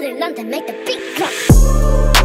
I learned to make the beat drop.